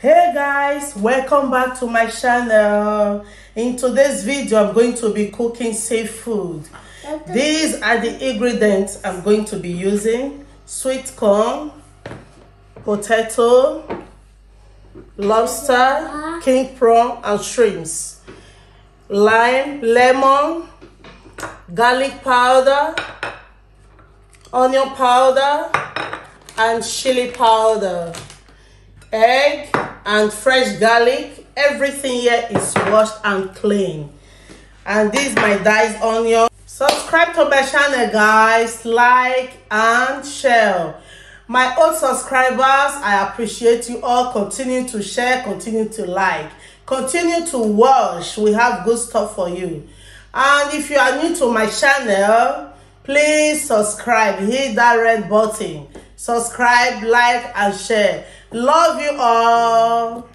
hey guys welcome back to my channel. In today's video i'm going to be cooking seafood these are the ingredients i'm going to be using. Sweet corn potato lobster uh-huh. king prawn and shrimps. Lime lemon garlic powder onion powder and chili powder egg and fresh garlic. Everything here is washed and clean. And this is my diced onion. Subscribe to my channel guys. Like and share. My old subscribers i appreciate you all. Continue to share continue to like continue to watch. We have good stuff for you. And if you are new to my channel please subscribe. Hit that red button. Subscribe like and share love you all.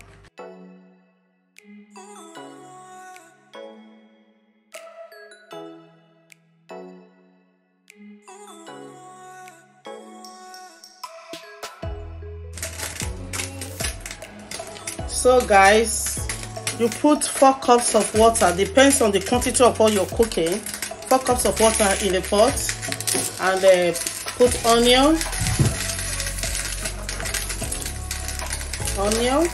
So guys you put four cups of water depends on the quantity of what you're cooking. Four cups of water in the pot and uh, put onion onion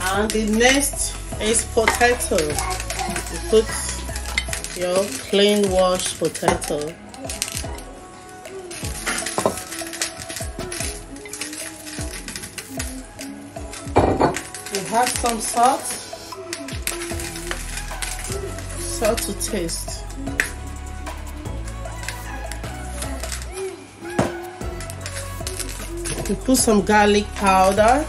and the next is potato. You put your plain washed potato. You have some salt. Salt to taste you put some garlic powder.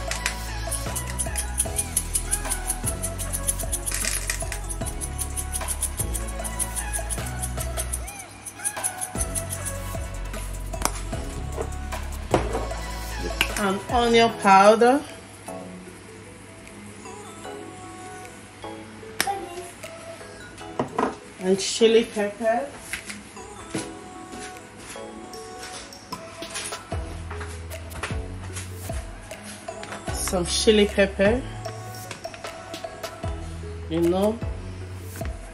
And onion powder. And chili pepper some chili pepper. You know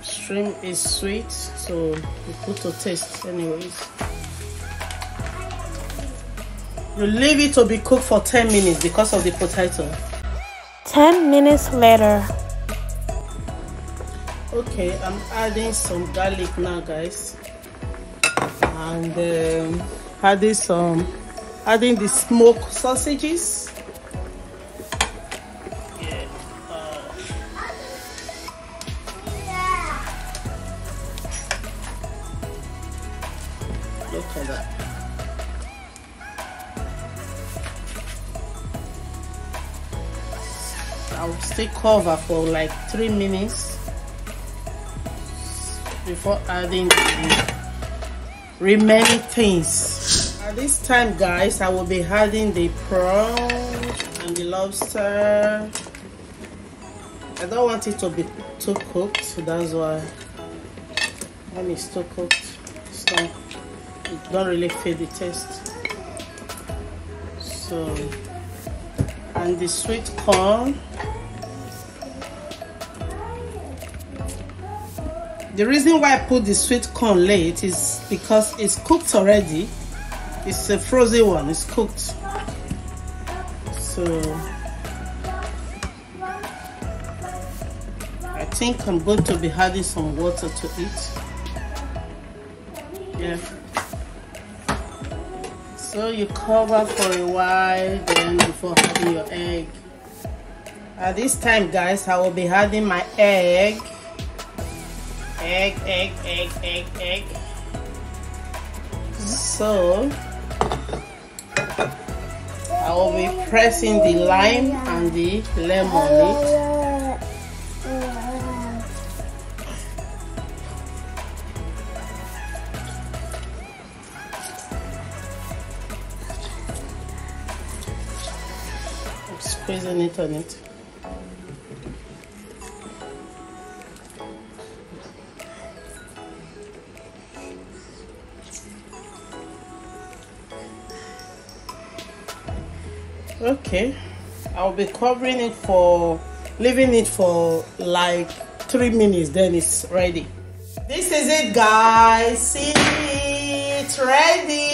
shrimp is sweet so you put to taste anyways. You leave it to be cooked for 10 minutes because of the potato. 10 minutes later. okay i'm adding some garlic now guys. And um, adding some adding the smoked sausages that i'll stay cover for like three minutes before adding the remaining things. At this time guys i will be adding the prawn and the lobster. I don't want it to be too cooked so that's why. When it's too cooked it's not don't really fit the taste. So and the sweet corn. The reason why I put the sweet corn late is because it's cooked already. It's a frozen one it's cooked. So I think I'm going to be adding some water to it. Yeah so you cover for a while then before adding your egg. At this time guys I will be adding my egg. Egg, egg, egg, egg, egg. So I will be pressing the lime and the lemon it on it. okay. I'll be covering it for leaving it for like three minutes then it's ready. This is it guys. See it's ready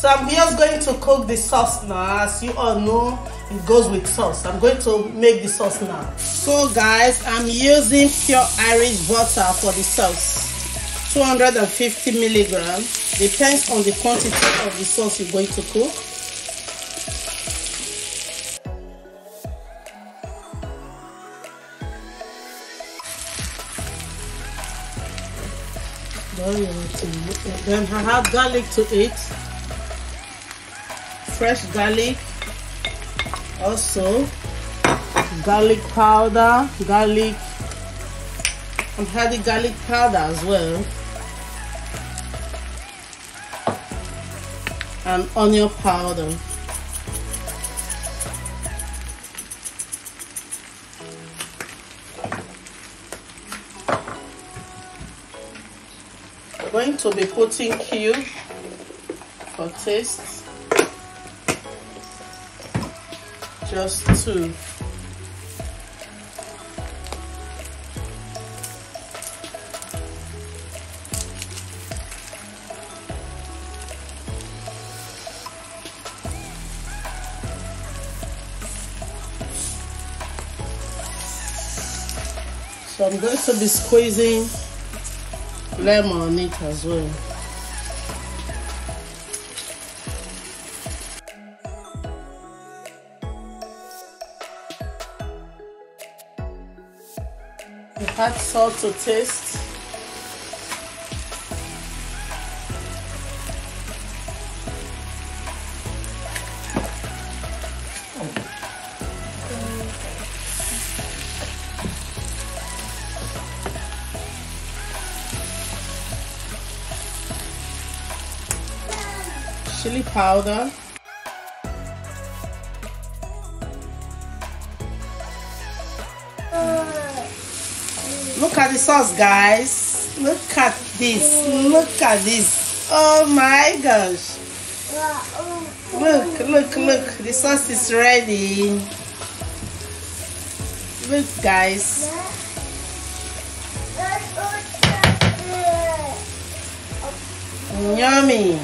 so i'm just going to cook the sauce now as you all know it goes with sauce. I'm going to make the sauce now. So guys i'm using pure irish butter for the sauce. 250 milligram depends on the quantity of the sauce you're going to cook. Then I have garlic to eat fresh garlic. Also garlic powder garlic I'm adding garlic powder as well. And onion powder. Going to be putting cube for taste just two So I'm going to be squeezing lemon on it as well. Add salt to taste. chili powder look at the sauce guys. Look at this. Look at this. Oh my gosh. Look look look. The sauce is ready. Look guys. Yummy